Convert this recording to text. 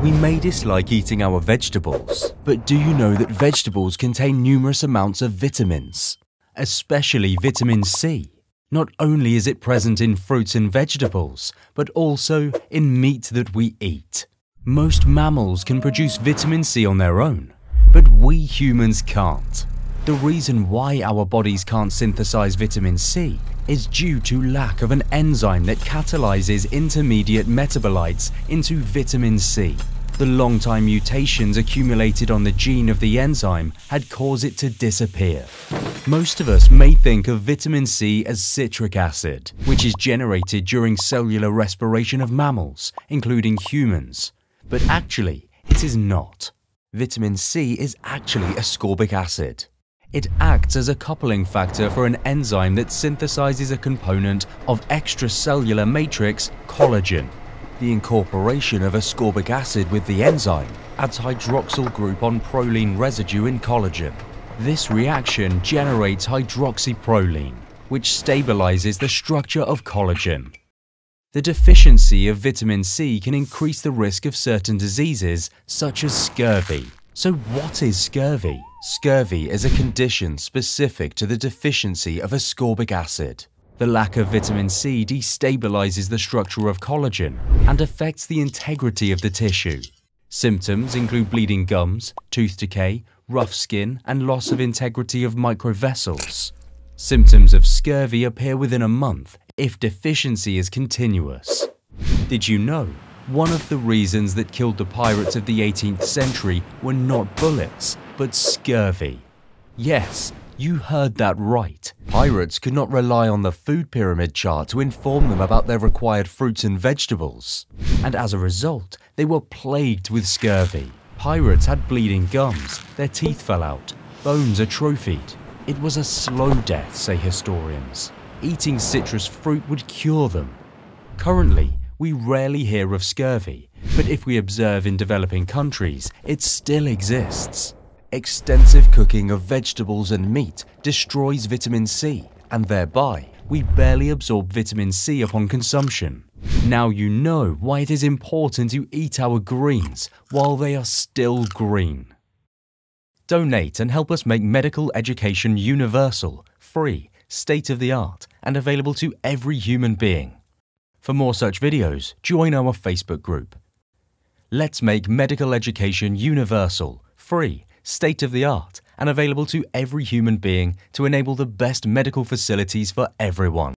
We may dislike eating our vegetables, but do you know that vegetables contain numerous amounts of vitamins, especially vitamin C? Not only is it present in fruits and vegetables, but also in meat that we eat. Most mammals can produce vitamin C on their own, but we humans can't. The reason why our bodies can't synthesize vitamin C is due to lack of an enzyme that catalyzes intermediate metabolites into vitamin C. The long-time mutations accumulated on the gene of the enzyme had caused it to disappear. Most of us may think of vitamin C as citric acid, which is generated during cellular respiration of mammals, including humans. But actually, it is not. Vitamin C is actually ascorbic acid. It acts as a coupling factor for an enzyme that synthesizes a component of extracellular matrix collagen. The incorporation of ascorbic acid with the enzyme adds hydroxyl group on proline residue in collagen. This reaction generates hydroxyproline, which stabilizes the structure of collagen. The deficiency of vitamin C can increase the risk of certain diseases such as scurvy. So what is scurvy? Scurvy is a condition specific to the deficiency of ascorbic acid. The lack of vitamin C destabilizes the structure of collagen and affects the integrity of the tissue. Symptoms include bleeding gums, tooth decay, rough skin, and loss of integrity of microvessels. Symptoms of scurvy appear within a month if deficiency is continuous. Did you know? One of the reasons that killed the pirates of the 18th century were not bullets, but scurvy. Yes, you heard that right. Pirates could not rely on the food pyramid chart to inform them about their required fruits and vegetables. And as a result, they were plagued with scurvy. Pirates had bleeding gums, their teeth fell out, bones atrophied. It was a slow death, say historians. Eating citrus fruit would cure them. Currently, we rarely hear of scurvy, but if we observe in developing countries, it still exists. Extensive cooking of vegetables and meat destroys vitamin C, and thereby, we barely absorb vitamin C upon consumption. Now you know why it is important to eat our greens while they are still green. Donate and help us make medical education universal, free, state-of-the-art, and available to every human being. For more such videos, join our Facebook group. Let's make medical education universal, free, state of the art, and available to every human being to enable the best medical facilities for everyone.